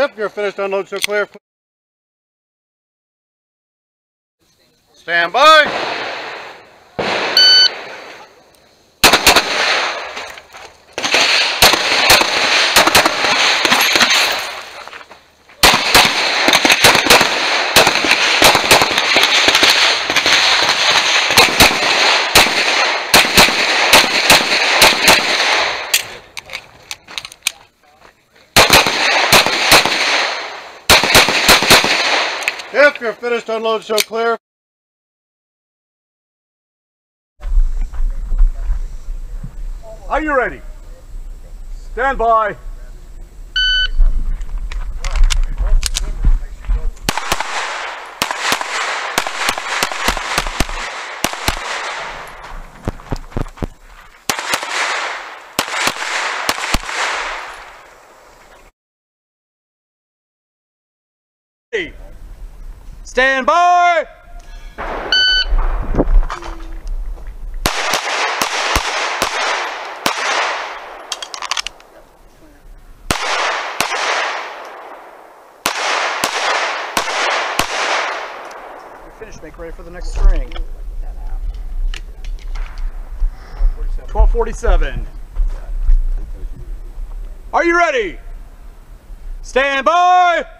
If you're finished, unload so clear. Stand by. If you're finished, unload so clear. Are you ready? Stand by. Stand by. Finished. Make ready for the next string. 1247. Are you ready? Stand by.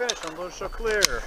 You're finished. Unload so clear.